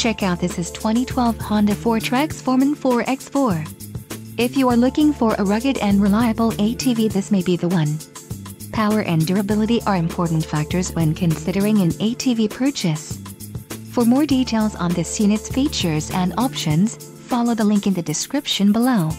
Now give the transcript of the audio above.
Check out this is 2012 Honda FourTrax Foreman 4X4. If you are looking for a rugged and reliable ATV this may be the one. Power and durability are important factors when considering an ATV purchase. For more details on this unit's features and options, follow the link in the description below.